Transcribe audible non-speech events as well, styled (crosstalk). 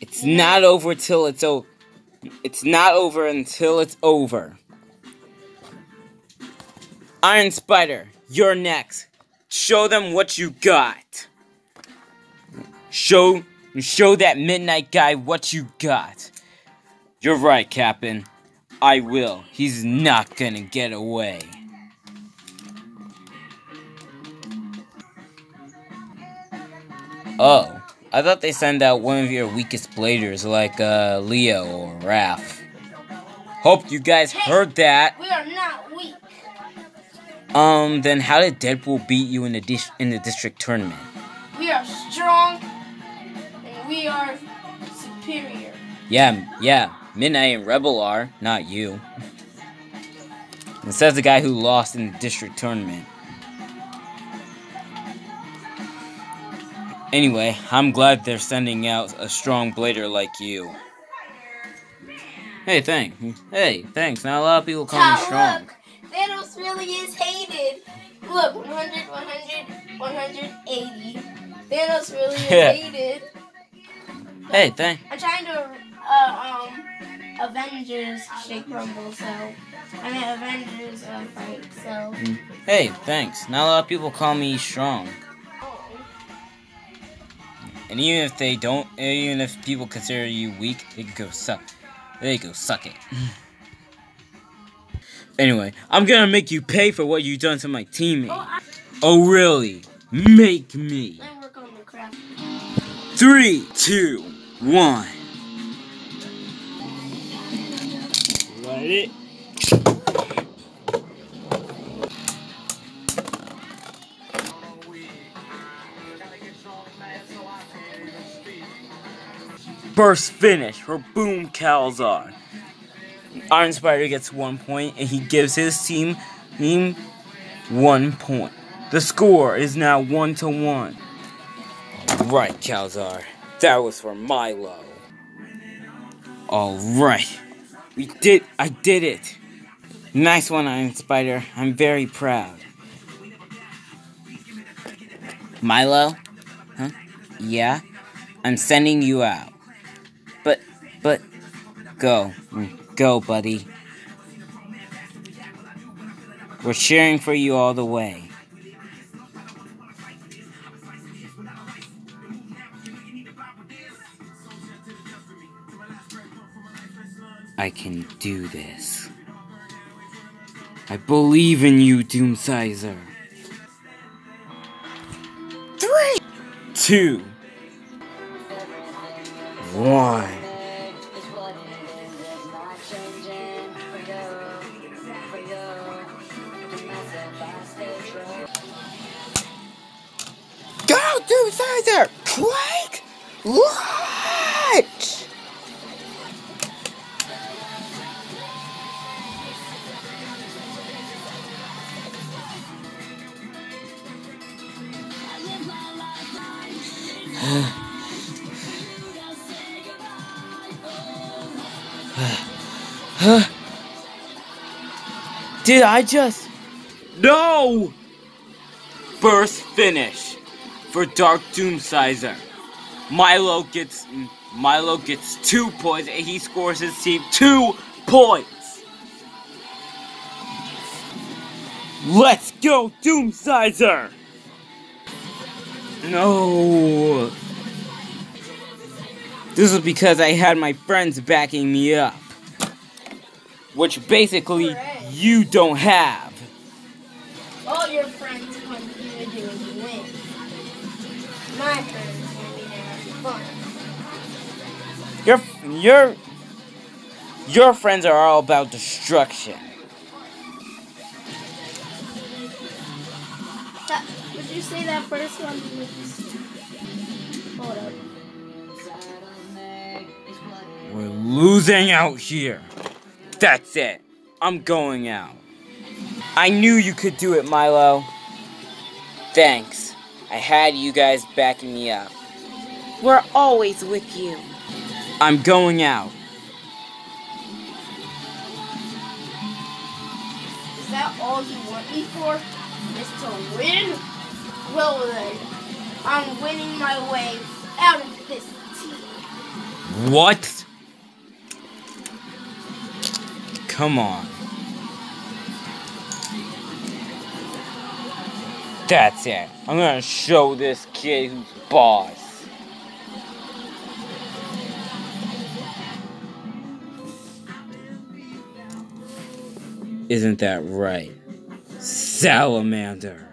It's not over till it's over. It's not over until it's over. Iron Spider, you're next. Show them what you got. Show show that midnight guy what you got. You're right, Captain. I will. He's not gonna get away. Oh, I thought they send out one of your weakest bladers like uh, Leo or Raph. Hope you guys Hey, heard that. We are not weak. Um, then how did Deadpool beat you in the dis- in the district tournament? We are strong, and we are superior. Yeah, yeah, Midnight and Rebel are, not you. (laughs) It says the guy who lost in the district tournament. Anyway, I'm glad they're sending out a strong blader like you. Hey, thanks. Hey, thanks. Not a lot of people call me Ah, strong. look, Thanos really is hated. Look, 100, 100, 180. Thanos really is hated. Hey, thanks. I'm trying to, uh, um, Avengers Shake Rumble, so I mean Avengers uh, fight, so. Hey, thanks. Not a lot of people call me strong. And even if they don't, even if people consider you weak, they can go suck. They go suck it. (laughs) anyway, I'm gonna make you pay for what you've done to my Oh, teammate. I, Oh, really? Make me. I work on the craft. Three, two, one. Let it. Burst finish for Boom Calzar. Iron Spider gets one point and he gives his team, team one point. The score is now one to one. Right, Calzar. That was for Milo. Alright. We did I did it. Nice one, Iron Spider. I'm very proud. Milo? Huh? Yeah? I'm sending you out. But go. Go, buddy. We're cheering for you all the way. I can do this. I believe in you, Doomscizor. Three, two, one. Go, Doomscizor! Quake! Launch! Did I just. No! Burst finish for Dark Doomscizor. Milo gets Milo gets two points and he scores his team two points. Let's go, Doomscizor! No. This is because I had my friends backing me up. Which basically you don't have. My friends want me to fun. Your your your friends are all about destruction. That, would you say that first one. Hold up. We're losing out here. That's it. I'm going out. I knew you could do it, Milo. Thanks. I had you guys backing me up. We're always with you. I'm going out. Is that all you want me for? Is to win? Well then, I'm winning my way out of this team. What? Come on. That's it. I'm gonna show this kid who's boss. Isn't that right? Salamander.